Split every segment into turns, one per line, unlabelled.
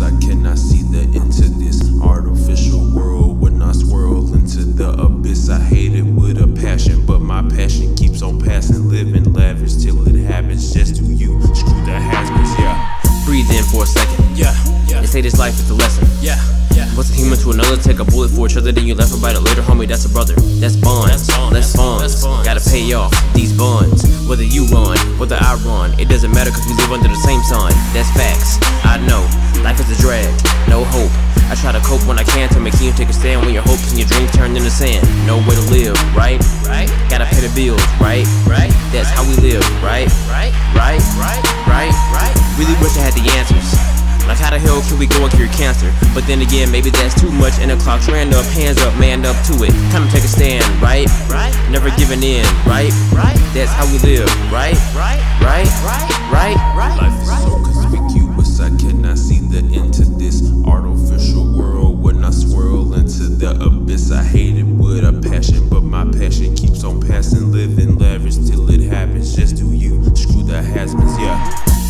wish I cannot see the end to this artificial world when I swirl into the abyss. I hate it with a passion, but my passion keeps on passing. Living lavish till it happens just to you. Screw the has yeah.
Breathe in for a second.
Yeah, yeah.
They say this life is a lesson.
Yeah, yeah.
What's a human to another? Take a bullet for each other, then you left about it later, homie. That's a brother. That's bonds.
That's bonds.
That's bonds.
That's bonds.
Gotta pay off these bonds. Whether you run, whether I run, it doesn't matter cause we live under the same sun. That's facts. You take a stand when your hopes and your dreams turn into sand. No way to live, right?
Right,
Gotta pay the bills, right?
right,
That's how we live, right?
right,
Right?
right,
Right?
right.
Really wish I had the answers. Like how the hell can we go and cure cancer? But then again, maybe that's too much and the clock's ran up, hands up, man up to it. Time to take a stand, right?
Right,
Never giving in, right?
right,
That's how we live, right?
right,
Right?
right,
Right?
right.
Life is so conspicuous, I cannot see the end to this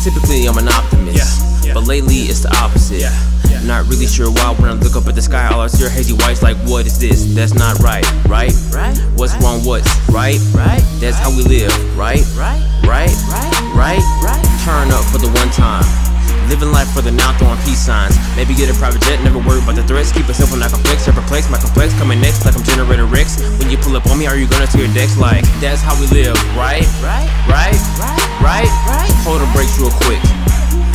Typically, I'm an optimist.
Yeah, yeah.
But lately, it's the opposite.
Yeah, yeah.
Not really sure why when I look up at the sky, all I see are hazy whites like, what is this? That's not right, right?
Right,
What's
right.
wrong, what's right?
Right,
That's how we live, right?
right,
Right?
right,
Right?
right.
Turn up for the one time. Living life for the now, throwing peace signs. Maybe get a private jet, never worry about the threats. Keep it simple, not complex. Separate place, my complex coming next, me, are you gonna see your decks? Like, that's how we live, right?
Right,
Right?
right,
Right?
right.
Hold the brakes real quick.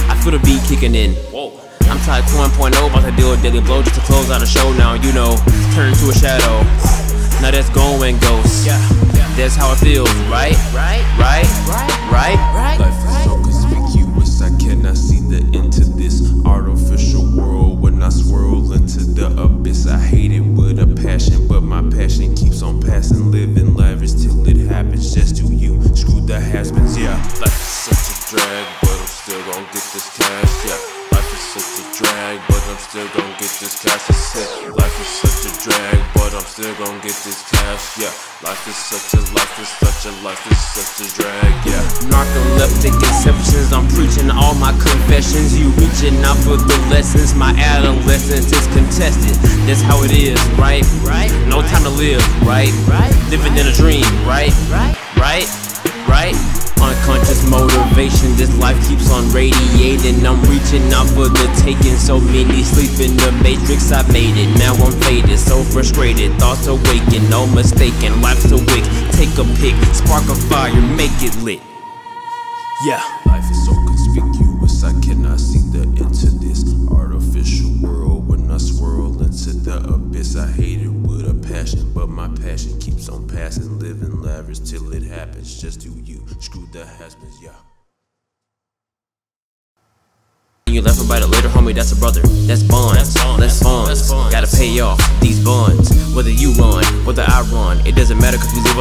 I feel the beat kicking in.
Whoa.
I'm Type 1.0, about to deal a daily blow just to close out a show now, you know. Turn into a shadow. Now that's going ghost.
Yeah, yeah.
That's how it feels, right?
Right,
Right?
right,
Right?
right,
the has-beens, yeah. Life is such a drag, but I'm still gonna get this cash, yeah. Life is such a drag, but I'm still gonna get this cash. I said, life is such a drag, but I'm still gonna get this cash, yeah. Life is such a, life is such a, life is such a drag, yeah.
Narcoleptic exceptions, I'm preaching all my confessions. You reaching out for the lessons, my adolescence is contested. That's how it is, right?
Right,
No time to live, right?
right,
Living in a dream, right?
right.
Right? Right? Unconscious motivation, this life keeps on radiating. I'm reaching out for the taking. So many sleep in the matrix, I made it. Now I'm faded, so frustrated. Thoughts awaken, no mistaken. Life's a wick, take a pick, spark a fire, make it lit. Yeah.
Life is so conspicuous, I cannot see the end to this artificial world when I swirl into the abyss. I hate it with a passion, but my passion keeps on passing. Living lavish till it happens just to you. Screw the has-beens, yeah.
You left about it later, homie, that's a brother.
That's bonds.
That's bonds.
That's bonds.
Gotta pay off these bonds. Whether you run, whether I run, it doesn't matter cause we live